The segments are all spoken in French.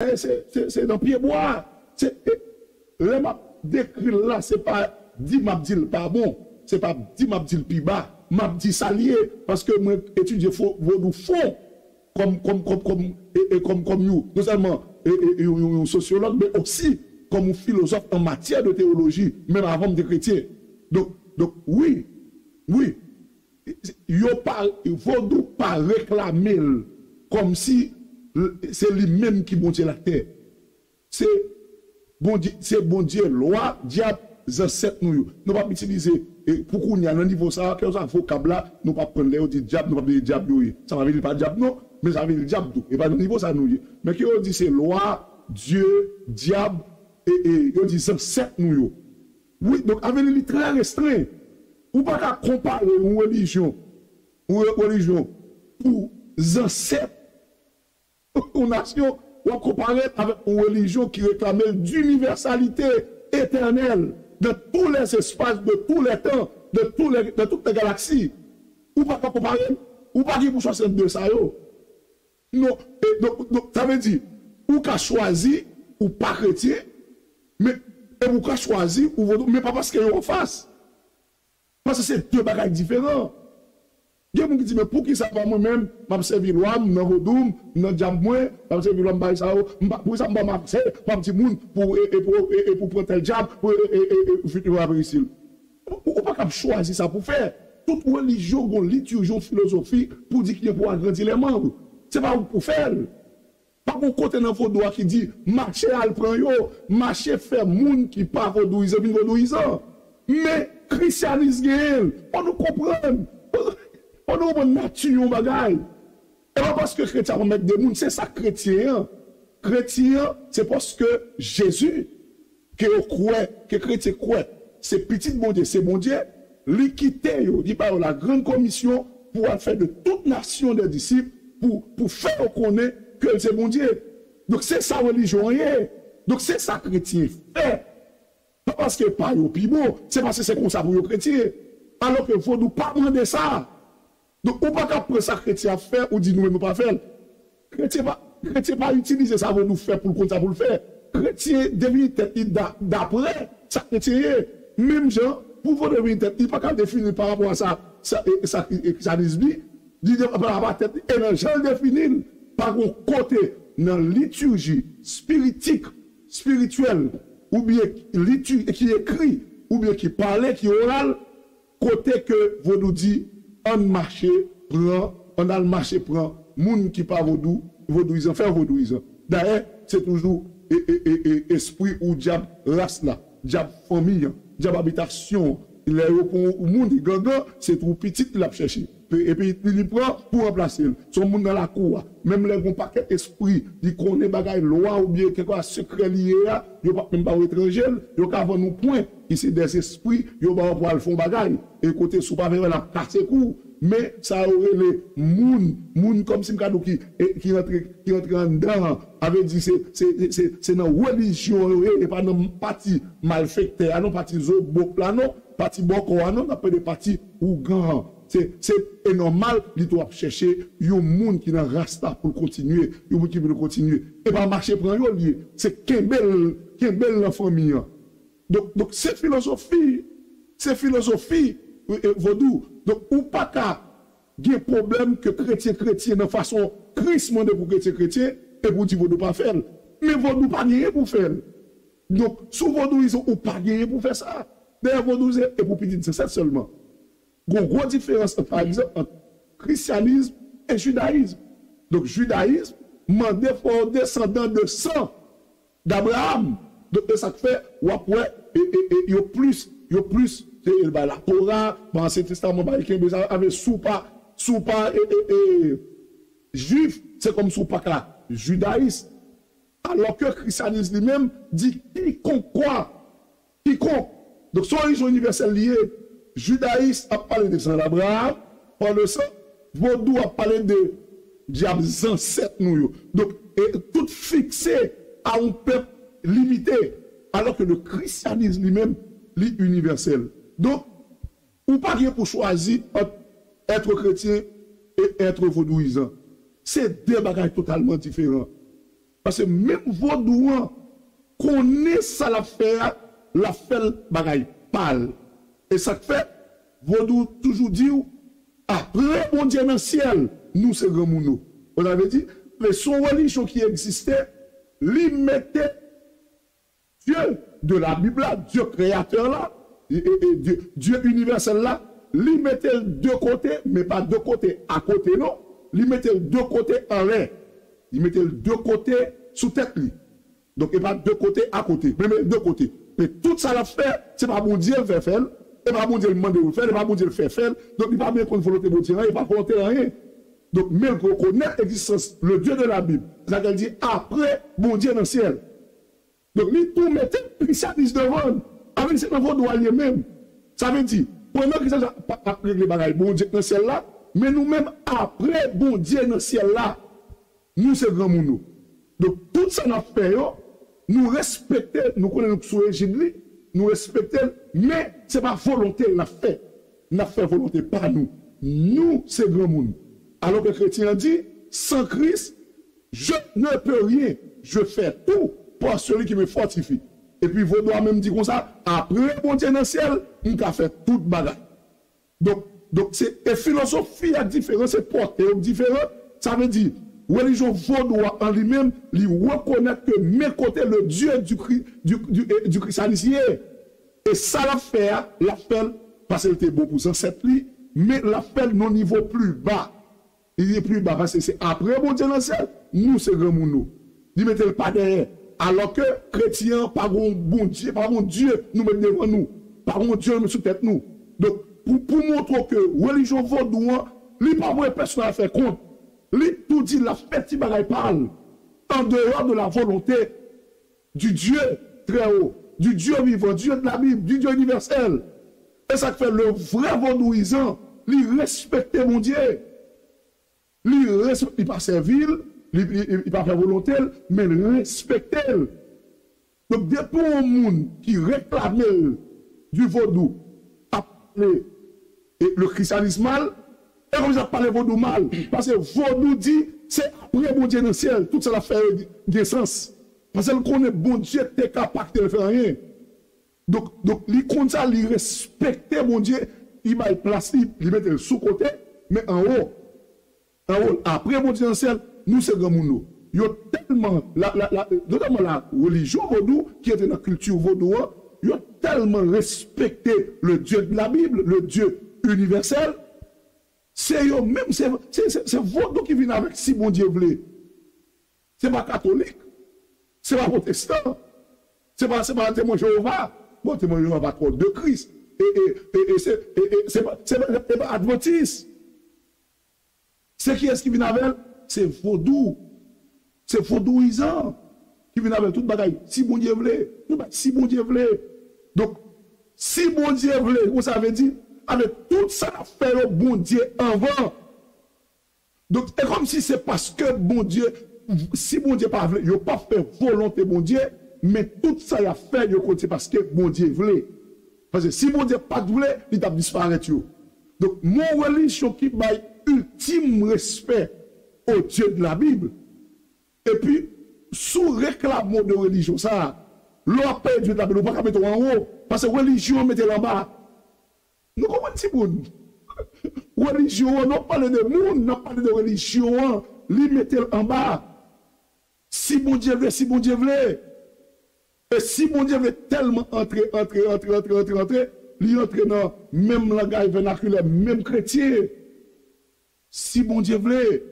Eh, c'est dans pied bois. Le m'a décrit là, c'est pas dit m'a dit pas bon, c'est pas dit m'a dit le bas, m'a dit salier. Parce que moi étudier vaudou fond comme comme comme comme comme comme nous, non seulement un sociologue mais aussi comme un philosophe en matière de théologie, même avant de chrétien. Donc donc oui, oui, yo pas vaudou pas réclamer comme si se li menm ki bondye la ter. Se bondye bon lwa, diap, zanset nou yo. Nou pa pitilize, e, pou koun ya nan nivou sa, kè ou sa fokab la, nou pa pren le ou di diap, nou pa pren le diap yo yo. Sa pa veli pa diap nou, men sa veli diap do. E pa nan nivou sa nou yo. Men ki yo di se lwa, dieu, diap, e, e yo di zanset nou yo. Oui, donc aveli li tre restren. Ou pa ka kompare ou religion, ou religion, pou zanset une nation ou comparer avec une religion qui réclamait d'universalité éternelle de tous les espaces, de tous les temps, de, tous les, de toutes les galaxies. Ou pas comparer, ou pas dire pour 62 ça yo. Non, et donc, ça veut dire, ou qu'a choisi, ou pas chrétien, mais ou qu'a choisi, mais pas parce qu'il est en face. Parce que c'est deux bagages différents. Gen moun ki di, men pou ki sa pa mwen men, map sevi lwam, nan hodoum, nan jam mwen, map sevi lwam bay sa ou, pou sa mba map se, map ti moun pou prentel jam, pou fitur aperisil. Ou pa kap chwazi sa pou fè? Tout religion gon liturgion filosofi pou di ki yon pou agrandi le manv. Se pa ou pou fèl. Pa pou kote nan fò doa ki di, mache al pran yo, mache fè moun ki pa fò douizan, bin fò douizan. Me, kristianiz gen el, pa nou kompran. On nou bon natu yon bagay. Eman paske kretien pou mèk de moun, se sa kretien. Kretien, se paske Jésus, ke yo kouè, ke kretien kouè, se pitit bondye, se bondye, li kite yo, di pa yo la gran komisyon, pou an fè de tout nasyon de disip, pou fè yo konè, ke se bondye. Dok se sa relijon ye, dok se sa kretien fè. Pa paske pa yo pi bo, se paske se konsa pou yo kretien. Alok yo fò nou pa mande sa, Don ou pa ka pre sa kretye a fè ou di nou e nou pa fè. Kretye pa, kretye pa utilize sa voun nou fè pou konta pou l'fè. Kretye devini tèt li d'apre sa kretye ye. Mem jan, pou voun devini tèt li pa ka defini par rapport a sa, sa, sa, sa nisbi. Di de pa la pa tèt li, e nan jan defini par kon kote nan liturji spiritik, spirituel, ou bien liturji ki ekri, ou bien ki pale, ki oral, kote ke voun nou di on marché prend, on a le marché prend, moun qui pas vaudou, vaudouisant, faire vaudouisant. D'ailleurs, c'est toujours e, e, e, esprit ou diable race là, diable famille, diable habitation, il est au monde, c'est tout petit qu'il a cherché. et puis il prend pour remplacer. Son monde dans la cour, même les gros paquet esprit, qui connaît bagaille loi ou bien quelque chose secret lié, ils pas même pas étranger, ils ont nous point, ici des esprits, ils vont pouvoir le fond bagaille. Et côté sous pas faire la casse cour. Mais ça aurait les moun, moun comme Simkadou qui, qui e, rentre, qui rentre en dedans, avait dit c'est, c'est, c'est, c'est dans religion, et e pas dans parti malfecté, non parti zobo, là non, parti boko, non, pas de parti ougan. C'est normal, il doit chercher un monde qui n'a rasta pour continuer, un monde qui veut continuer. Et pas marcher pour un lieu. C'est qu'un bel, qu'un bel la famille. Donc, donc, c'est philosophie, c'est philosophie, vaudou. Donc, ou pas qu'à, il y a problème que chrétien, chrétien, de façon, Christ de pour chrétien, chrétien, et pour dire vaudou pas faire. Mais vaudou pas gagner pour faire. Donc, sous vaudou, ils ont pas gagné pour faire ça. D'ailleurs, vaudou, c'est pour petit, c'est ça seulement. Gon gwo diferans an par exemple an kristianisme et judaïsme. Donc judaïsme mande fò descendant de sang d'Abraham. Donc de sa kfe wapwe yo plus, yo plus la Torah, bansi testaman ba iken bezan ave sou pa sou pa juif, se kom sou pa ka judaïsme. alor ke kristianisme li menm di kikon kwa, kikon. Dok son yon universel liye, judaïs a parlé de San Abraham, pendant ça, Vodou a parlé de diable ancêtres nous. Donc, et tout fixé à un peuple limité, alors que le christianisme lui-même, lui universel. Donc, ou pas rien pour choisir entre être chrétien et être vaudouisant. C'est deux bagages totalement différents. Parce que même vaudouan connaît ça l'affaire, l'affaire bagaille pâle. E sak fe, vodou toujou di ou, apre bon diye nan siel, nou se remou nou. On ave di, le son religion ki eksiste, li mette Dieu de la Bibla, Dieu kreator la, et, et, Dieu, Dieu universel la, li mette l de kote, me pa de kote a kote non, li mette l de kote an lè, li mette l de kote sou tèt li. Donk e pa de kote a kote, me mette l de kote. Me tout sa la fè, se pa bon diye fè fèl, et pas bon Dieu demander de faire, et pas bon Dieu le fait faire. Donc, il pas bien qu'on volonté de Dieu, il pas volonté rien. Donc, même qu'on connaît l'existence, le Dieu de la Bible, ça qu'elle dit après, bon Dieu dans le ciel. Donc, lui, tout mettait le christianisme devant, avec c'est dans votre douanier même. Ça veut dire, pendant que ça pas régler les bagailles, bon Dieu dans le ciel là, mais nous-mêmes, après, bon Dieu dans le ciel là, nous, c'est grand monde. Donc, tout ça, n'a fait, nous respectons, nous connaissons sous régime, nous respectons, mais ce n'est pas volonté, l'a fait. N'a fait volonté, pas nous. Nous, c'est grand monde. Alors que le chrétien dit, sans Christ, je ne peux rien. Je fais tout pour celui qui me fortifie. Et puis, doit même dire comme ça, après, mon Dieu dans le ciel, on a fait toute bagarre. Donc, donc c'est, et philosophie différente, c'est porté différent. Ça veut dire, religion vaudois en lui-même, lui reconnaît que mes côtés, le Dieu du, du, du, du christianisme, et ça l'a fait, l'appel, parce qu'il était beau pour ça, cette mais l'appel non niveau plus bas. Il est plus bas parce que c'est après mon Dieu dans nous c'est grand nous. Il mettez le pas derrière. Alors que chrétiens, par bon Dieu, par mon Dieu, nous mettons devant nous. Par mon Dieu, nous sous tête nous. Donc, pour, montrer que religion vaudouan, lui pas moi personne à faire compte. Lui tout dit la fête bagaille parle. En dehors de la volonté du Dieu très haut, du Dieu vivant, Dieu de la Bible, du Dieu universel. Et ça fait le vrai vaudouisant, lui respecter mon Dieu. Lui respecter, il pas servir, il pas faire volonté, mais respecter. Donc, depuis un monde qui réclame du vaudou, appelé le christianisme mal, et comme ça parle vaudou mal, parce que vaudou dit, c'est après bon Dieu dans le ciel, tout ça fait du sens. Parce qu'on connaît bon Dieu, t'es capable de faire rien. Donc, donc, il compte ça, il respecte mon Dieu, il va place, il met le sous-côté, mais en haut. En haut, après mon Dieu le ciel, nous c'est grand monde. Il y a tellement, la, la, notamment la religion vaudou, qui est dans la culture vaudou, il a tellement respecté le Dieu de la Bible, le Dieu universel, c'est eux même, c'est vaudou qui vient avec si bon Dieu voulait. C'est pas catholique, Se pa protestant. Se pa temon Jehova. Bon, temon Jehova kon de Christ. Se pa advotis. Se ki eski vin avel? Se vodou. Se vodouizan. Ki vin avel tout bagay. Si bon diye vle. Si bon diye vle. Donk, si bon diye vle, ou sa ve di, ave tout sa la fè yo bon diye anvan. Donk, e kom si se paske bon diye si bon Dieu pas voulu, il pas fait volonté bon Dieu, mais tout ça a fait, c'est parce que bon Dieu voulait. Parce que si bon Dieu pas voulait, il a disparu. Donc, mon religion qui m'a ultime respect au Dieu de la Bible, et puis, sous réclamement de religion, ça, l'on Dieu de la Bible, on pas mettre en haut, parce que religion, mettez là bas. Nous comprenons si bon. Religion, on pas de monde, on pas de religion, lui mettez en bas. Si bon Dieu veut, si bon Dieu veut. Et si bon Dieu veut tellement entrer, entrer, entrer, entrer, entrer, entrer, lui entrer dans même langage vernaculaire, même chrétien. Si bon Dieu veut.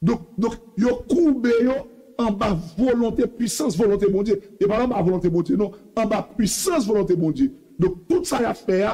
Donc, donc, yo yo en bas volonté, puissance, volonté bon Dieu. Et pas en bas volonté bon Dieu, non. En bas puissance, volonté bon Dieu. Donc, tout ça y a fait,